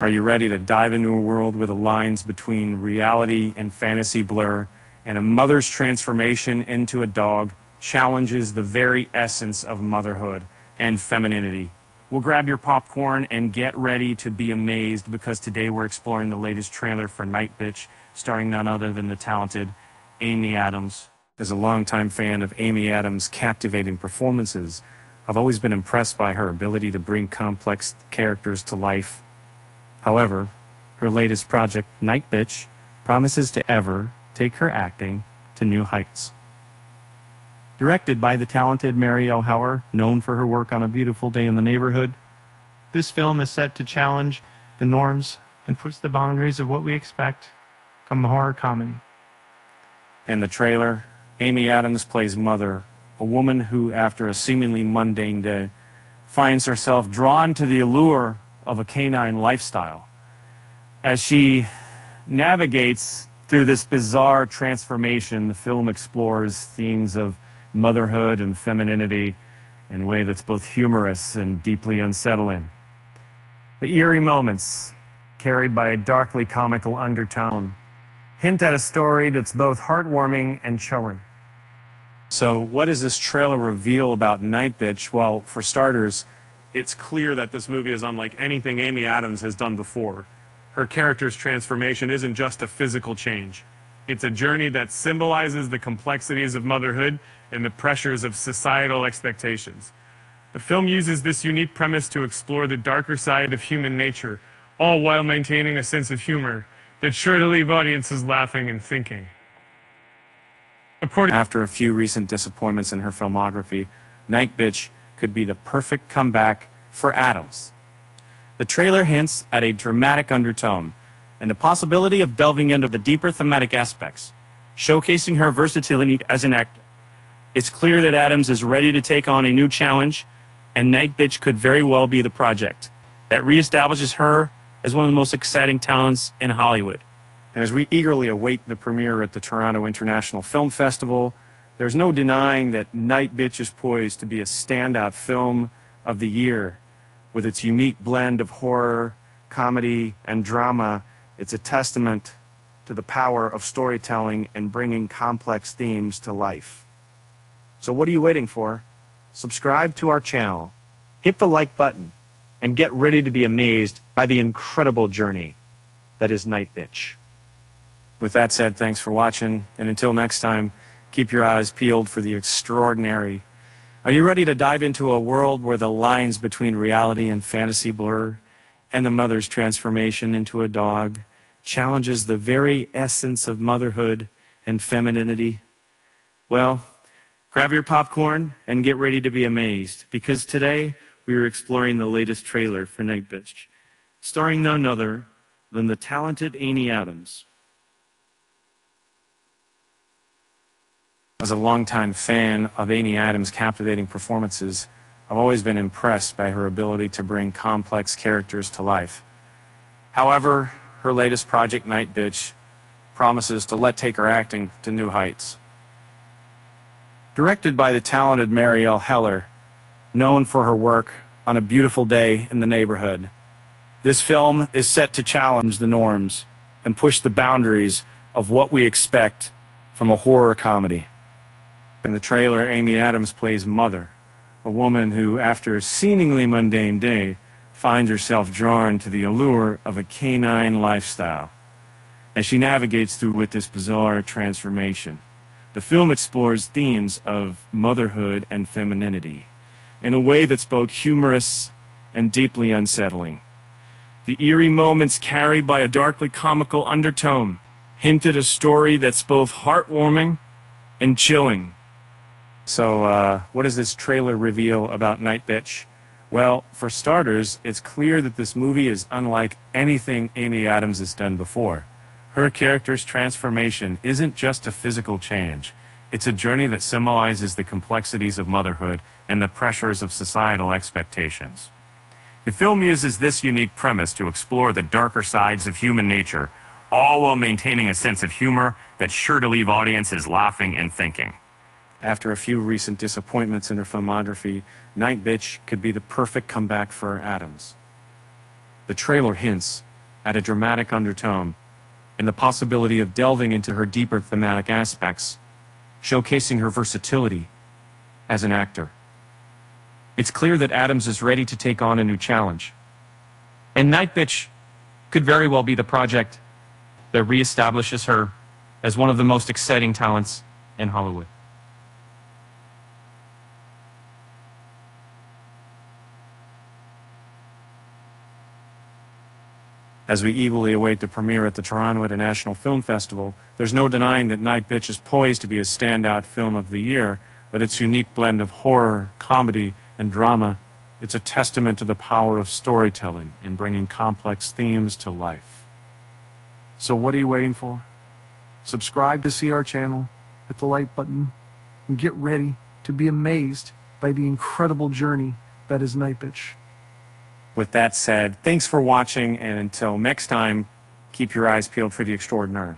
Are you ready to dive into a world where the lines between reality and fantasy blur, and a mother's transformation into a dog challenges the very essence of motherhood and femininity? Well, grab your popcorn and get ready to be amazed because today we're exploring the latest trailer for Nightbitch, starring none other than the talented Amy Adams. As a longtime fan of Amy Adams' captivating performances, I've always been impressed by her ability to bring complex characters to life However, her latest project, Nightbitch, promises to ever take her acting to new heights. Directed by the talented Marielle Heller, known for her work on A Beautiful Day in the Neighborhood, this film is set to challenge the norms and push the boundaries of what we expect from a horror comedy. In the trailer, Amy Adams plays Mother, a woman who, after a seemingly mundane day, finds herself drawn to the allure of a canine lifestyle. As she navigates through this bizarre transformation, the film explores themes of motherhood and femininity in a way that's both humorous and deeply unsettling. The eerie moments, carried by a darkly comical undertone, hint at a story that's both heartwarming and chilling. So, what does this trailer reveal about Nightbitch? Well, for starters, it's clear that this movie is unlike anything Amy Adams has done before. Her character's transformation isn't just a physical change. It's a journey that symbolizes the complexities of motherhood and the pressures of societal expectations. The film uses this unique premise to explore the darker side of human nature, all while maintaining a sense of humor that's sure to leave audiences laughing and thinking. According After a few recent disappointments in her filmography, Nightbitch could be the perfect comeback for Adams. The trailer hints at a dramatic undertone and the possibility of delving into the deeper thematic aspects, showcasing her versatility as an actor. It's clear that Adams is ready to take on a new challenge, and Nightbitch could very well be the project that reestablishes her as one of the most exciting talents in Hollywood. And as we eagerly await the premiere at the Toronto International Film Festival, there's no denying that Nightbitch is poised to be a standout film of the year. With its unique blend of horror, comedy, and drama, it's a testament to the power of storytelling and bringing complex themes to life. So what are you waiting for? Subscribe to our channel, hit the like button, and get ready to be amazed by the incredible journey that is Nightbitch. With that said, thanks for watching, and until next time, Keep your eyes peeled for the extraordinary. Are you ready to dive into a world where the lines between reality and fantasy blur, and the mother's transformation into a dog challenges the very essence of motherhood and femininity? Well, grab your popcorn and get ready to be amazed, because today we are exploring the latest trailer for Nightbitch, starring none other than the talented Amy Adams. As a longtime fan of Amy Adams' captivating performances, I've always been impressed by her ability to bring complex characters to life. However, her latest project, Nightbitch, promises to let take her acting to new heights. Directed by the talented Marielle Heller, known for her work on A Beautiful Day in the Neighborhood, this film is set to challenge the norms and push the boundaries of what we expect from a horror comedy. In the trailer, Amy Adams plays Mother, a woman who, after a seemingly mundane day, finds herself drawn to the allure of a canine lifestyle. As she navigates through with this bizarre transformation, the film explores themes of motherhood and femininity in a way that's both humorous and deeply unsettling. The eerie moments carried by a darkly comical undertone hint at a story that's both heartwarming and chilling. So, uh, what does this trailer reveal about Nightbitch? Well, for starters, it's clear that this movie is unlike anything Amy Adams has done before. Her character's transformation isn't just a physical change. It's a journey that symbolizes the complexities of motherhood and the pressures of societal expectations. The film uses this unique premise to explore the darker sides of human nature, all while maintaining a sense of humor that's sure to leave audiences laughing and thinking. After a few recent disappointments in her filmography, Nightbitch could be the perfect comeback for Adams. The trailer hints at a dramatic undertone, and the possibility of delving into her deeper thematic aspects, showcasing her versatility as an actor. It's clear that Adams is ready to take on a new challenge. And Nightbitch could very well be the project that reestablishes her as one of the most exciting talents in Hollywood. As we eagerly await the premiere at the Toronto International Film Festival, there's no denying that Nightbitch is poised to be a standout film of the year, but its unique blend of horror, comedy, and drama, it's a testament to the power of storytelling in bringing complex themes to life. So what are you waiting for? Subscribe to see our channel, hit the like button, and get ready to be amazed by the incredible journey that is Nightbitch. With that said, thanks for watching, and until next time, keep your eyes peeled for the extraordinary.